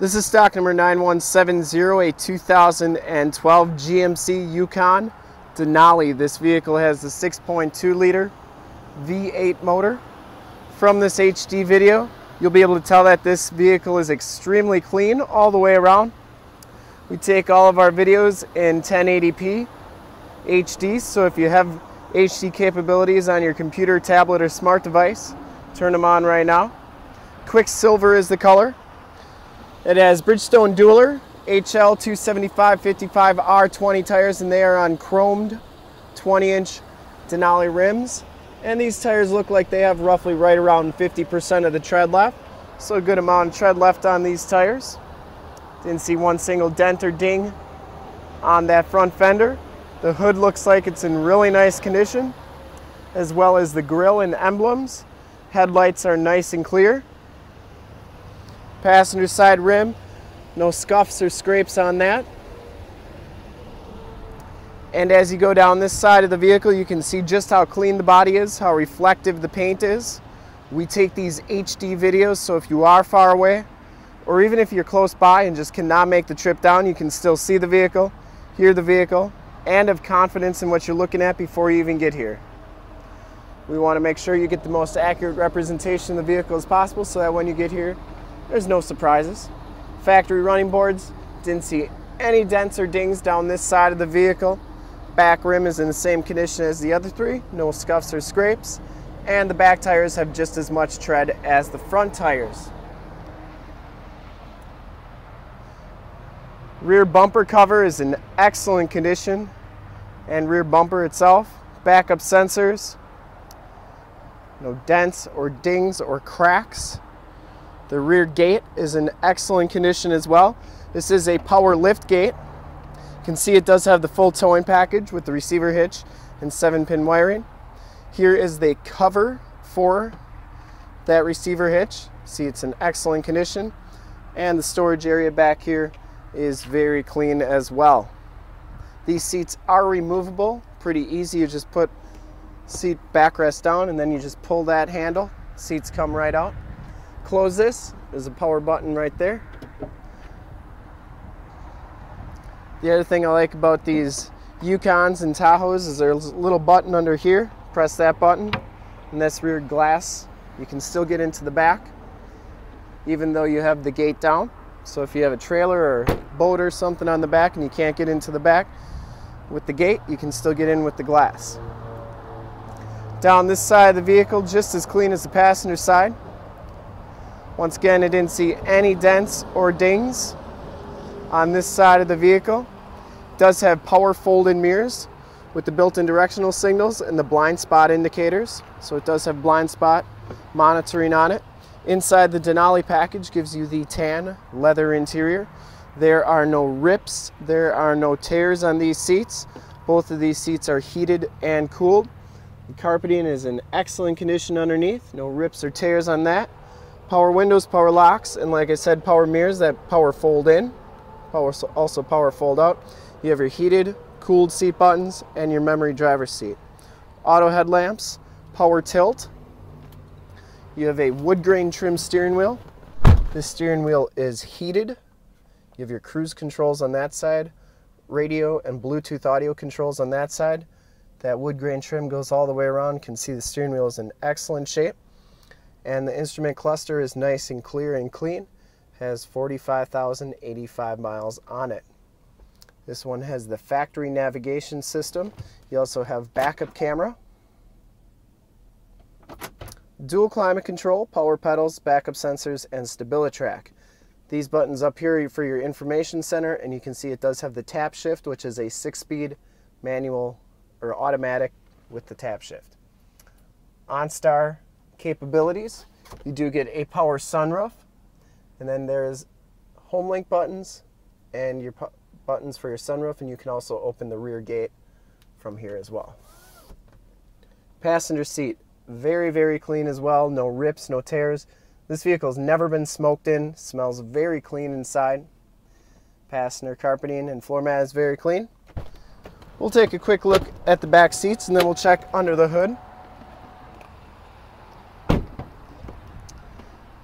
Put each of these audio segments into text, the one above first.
This is stock number 9170, a 2012 GMC Yukon Denali. This vehicle has a 6.2 liter V8 motor. From this HD video, you'll be able to tell that this vehicle is extremely clean all the way around. We take all of our videos in 1080p HD, so if you have HD capabilities on your computer, tablet, or smart device, turn them on right now. Quicksilver is the color. It has Bridgestone Dueler HL 275 55 R20 tires and they are on chromed 20 inch Denali rims. And these tires look like they have roughly right around 50% of the tread left. So a good amount of tread left on these tires. Didn't see one single dent or ding on that front fender. The hood looks like it's in really nice condition, as well as the grille and emblems. Headlights are nice and clear. Passenger side rim, no scuffs or scrapes on that. And as you go down this side of the vehicle, you can see just how clean the body is, how reflective the paint is. We take these HD videos, so if you are far away, or even if you're close by and just cannot make the trip down, you can still see the vehicle, hear the vehicle, and have confidence in what you're looking at before you even get here. We want to make sure you get the most accurate representation of the vehicle as possible so that when you get here, there's no surprises. Factory running boards, didn't see any dents or dings down this side of the vehicle. Back rim is in the same condition as the other three, no scuffs or scrapes. And the back tires have just as much tread as the front tires. Rear bumper cover is in excellent condition and rear bumper itself. Backup sensors, no dents or dings or cracks. The rear gate is in excellent condition as well. This is a power lift gate. You can see it does have the full towing package with the receiver hitch and seven pin wiring. Here is the cover for that receiver hitch. See it's in excellent condition. And the storage area back here is very clean as well. These seats are removable, pretty easy. You just put seat backrest down and then you just pull that handle. Seats come right out close this, there's a power button right there. The other thing I like about these Yukons and Tahoes is there's a little button under here. Press that button and this rear glass. You can still get into the back even though you have the gate down. So if you have a trailer or boat or something on the back and you can't get into the back with the gate, you can still get in with the glass. Down this side of the vehicle, just as clean as the passenger side. Once again, I didn't see any dents or dings on this side of the vehicle. It does have power fold-in mirrors with the built-in directional signals and the blind spot indicators. So it does have blind spot monitoring on it. Inside the Denali package gives you the tan leather interior. There are no rips, there are no tears on these seats. Both of these seats are heated and cooled. The carpeting is in excellent condition underneath, no rips or tears on that power windows, power locks, and like I said, power mirrors that power fold in, power also power fold out. You have your heated, cooled seat buttons, and your memory driver seat. Auto headlamps, power tilt. You have a wood grain trim steering wheel. This steering wheel is heated. You have your cruise controls on that side, radio and Bluetooth audio controls on that side. That wood grain trim goes all the way around. You can see the steering wheel is in excellent shape and the instrument cluster is nice and clear and clean. Has 45,085 miles on it. This one has the factory navigation system. You also have backup camera. Dual climate control power pedals backup sensors and StabiliTrak these buttons up here for your information center and you can see it does have the tap shift which is a six speed manual or automatic with the tap shift. OnStar capabilities. You do get a power sunroof, and then there's home link buttons and your buttons for your sunroof, and you can also open the rear gate from here as well. Passenger seat, very, very clean as well. No rips, no tears. This vehicle has never been smoked in, smells very clean inside. Passenger carpeting and floor mat is very clean. We'll take a quick look at the back seats and then we'll check under the hood.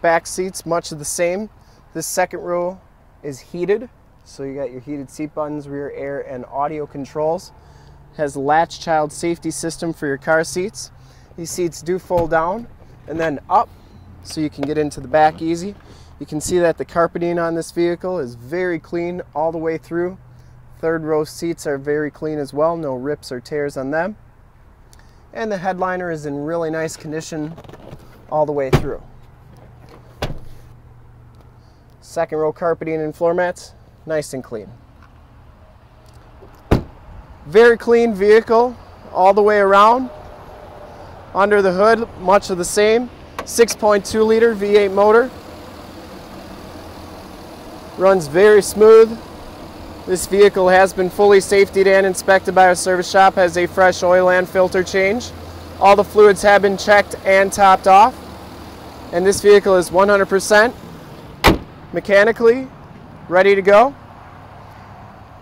Back seats, much of the same. This second row is heated. So you got your heated seat buttons, rear air, and audio controls. Has latch child safety system for your car seats. These seats do fold down and then up so you can get into the back easy. You can see that the carpeting on this vehicle is very clean all the way through. Third row seats are very clean as well, no rips or tears on them. And the headliner is in really nice condition all the way through. Second row carpeting and floor mats, nice and clean. Very clean vehicle all the way around. Under the hood, much of the same. 6.2 liter V8 motor. Runs very smooth. This vehicle has been fully safetied and inspected by our service shop, has a fresh oil and filter change. All the fluids have been checked and topped off. And this vehicle is 100% mechanically ready to go.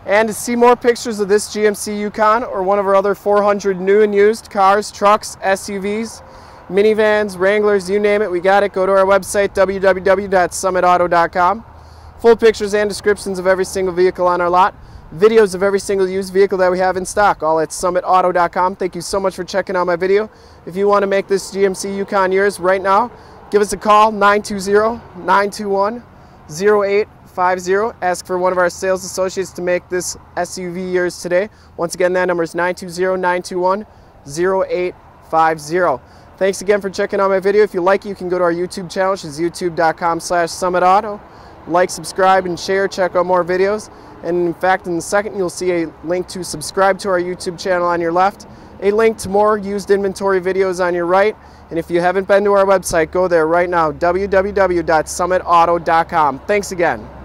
And to see more pictures of this GMC Yukon or one of our other 400 new and used cars, trucks, SUVs, minivans, Wranglers, you name it, we got it. Go to our website, www.summitauto.com. Full pictures and descriptions of every single vehicle on our lot. Videos of every single used vehicle that we have in stock, all at summitauto.com. Thank you so much for checking out my video. If you want to make this GMC Yukon yours right now, give us a call, 920-921-08 850. Ask for one of our sales associates to make this SUV yours today. Once again, that number is 920-921-0850. Thanks again for checking out my video. If you like it, you can go to our YouTube channel, which is youtube.com slash summitauto. Like, subscribe, and share. Check out more videos. And in fact, in a second, you'll see a link to subscribe to our YouTube channel on your left, a link to more used inventory videos on your right. And if you haven't been to our website, go there right now, www.summitauto.com. Thanks again.